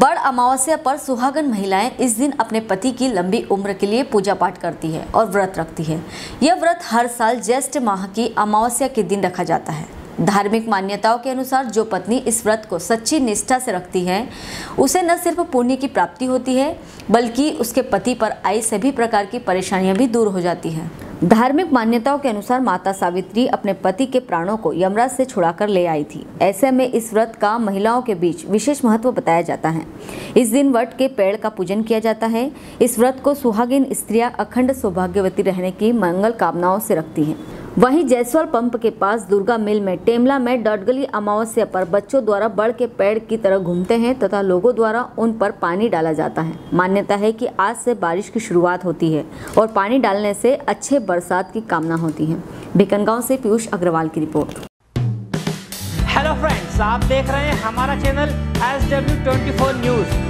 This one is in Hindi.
बड़ अमावस्या पर सुहागन महिलाएँ इस दिन अपने पति की लंबी उम्र के लिए पूजा पाठ करती है और व्रत रखती है। यह व्रत हर साल ज्येष्ठ माह की अमावस्या के दिन रखा जाता है। धार्मिक मान्यताओं के अनुसार जो पत्नी इस व्रत को सच्ची निष्ठा से रखती है, उसे न सिर्फ़ पुण्य की प्राप्ति होती है, बल्कि उसके पति पर आई सभी प्रकार की परेशानियाँ भी दूर हो जाती हैं। धार्मिक मान्यताओं के अनुसार माता सावित्री अपने पति के प्राणों को यमराज से छुड़ाकर ले आई थी। ऐसे में इस व्रत का महिलाओं के बीच विशेष महत्व बताया जाता है। इस दिन वट के पेड़ का पूजन किया जाता है। इस व्रत को सुहागिन स्त्रियाँ अखंड सौभाग्यवती रहने की मंगल कामनाओं से रखती हैं। वहीं जयसवाल पंप के पास दुर्गा मिल में टेमला में डटगली अमावस्या पर बच्चों द्वारा बड़ के पेड़ की तरह घूमते हैं तथा लोगों द्वारा उन पर पानी डाला जाता है। मान्यता है कि आज से बारिश की शुरुआत होती है और पानी डालने से अच्छे बरसात की कामना होती है। भिकनगांव से पीयूष अग्रवाल की रिपोर्ट। हेलो फ्रेंड्स आप देख रहे हैं हमारा चैनल एस न्यूज़